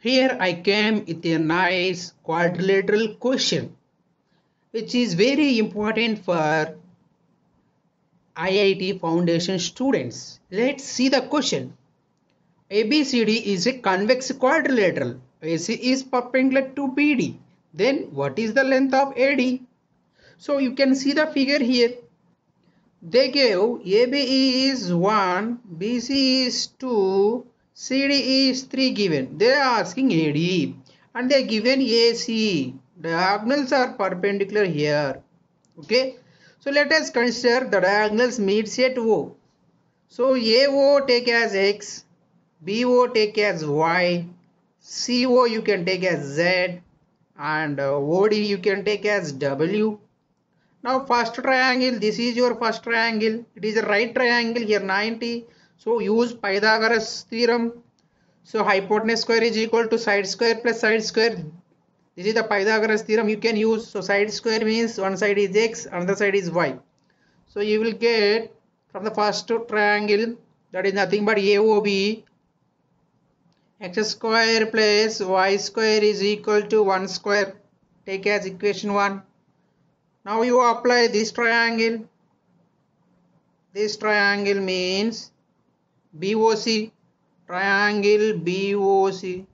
Here I came with a nice quadrilateral question which is very important for IIT Foundation students. Let's see the question. ABCD is a convex quadrilateral. AC is perpendicular to BD. Then what is the length of AD? So you can see the figure here. They gave ABE is 1, BC is 2, CD is 3 given. They are asking AD and they are given AC. Diagonals are perpendicular here. Okay. So let us consider the diagonals meets at O. So AO take as X, BO take as Y, CO you can take as Z and uh, OD you can take as W. Now first triangle, this is your first triangle. It is a right triangle here 90. So use Pythagoras theorem. So hypotenuse square is equal to side square plus side square. This is the Pythagoras theorem you can use. So side square means one side is x, another side is y. So you will get from the first triangle that is nothing but AOB x square plus y square is equal to 1 square. Take as equation 1. Now you apply this triangle. This triangle means BOC. Triangle BOC.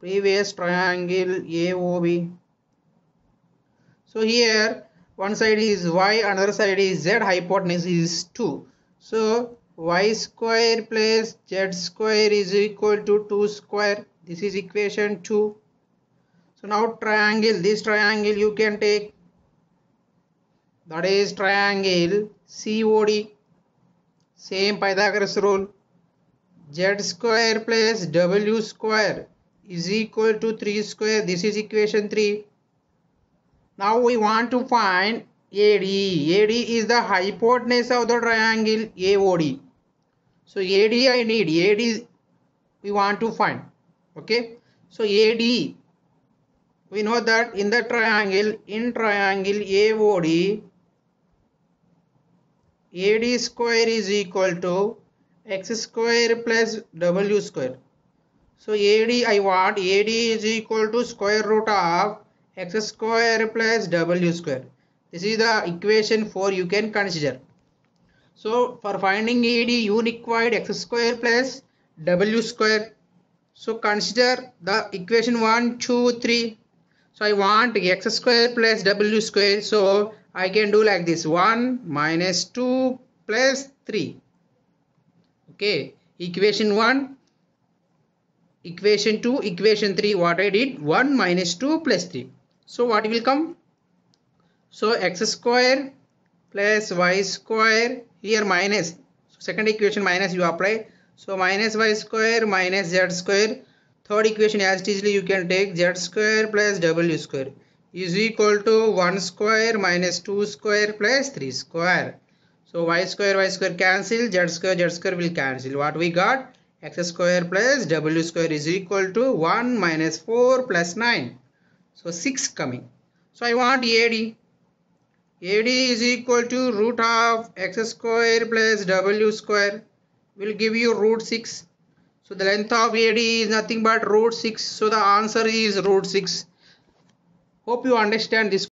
Previous triangle AOB. So here one side is y, another side is z, hypotenuse is 2. So y square plus z square is equal to 2 square. This is equation 2. So now triangle, this triangle you can take that is triangle COD. Same Pythagoras rule. Z square plus W square is equal to 3 square. This is equation 3. Now we want to find AD. AD is the hypotenuse of the triangle AOD. So AD I need. AD we want to find. Okay. So AD we know that in the triangle in triangle AOD AD square is equal to x square plus w square. So AD I want AD is equal to square root of x square plus w square. This is the equation 4 you can consider. So for finding AD you required x square plus w square. So consider the equation 1, 2, 3. So I want x square plus w square. So I can do like this 1 minus 2 plus 3. Okay, equation 1, equation 2, equation 3. What I did 1 minus 2 plus 3. So what will come? So x square plus y square here minus second equation minus you apply. So minus y square minus z square. Third equation as is you can take z square plus w square is equal to 1 square minus 2 square plus 3 square. So y square y square cancel z square z square will cancel. What we got? x square plus w square is equal to 1 minus 4 plus 9. So 6 coming. So I want AD. AD is equal to root of x square plus w square will give you root 6. So the length of AD is nothing but root 6. So the answer is root 6. Hope you understand this